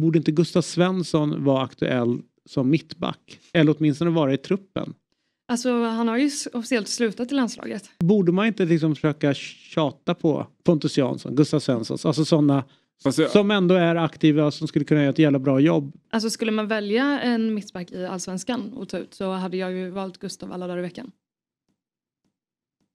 borde inte Gustav Svensson vara aktuell som mittback? Eller åtminstone vara i truppen? Alltså han har ju officiellt slutat i landslaget. Borde man inte liksom försöka tjata på Pontus Jansson, Gustav Svensson, alltså sådana alltså, jag... som ändå är aktiva som skulle kunna göra ett jävla bra jobb? Alltså skulle man välja en mittback i allsvenskan och ta ut så hade jag ju valt Gustav alla dagar i veckan.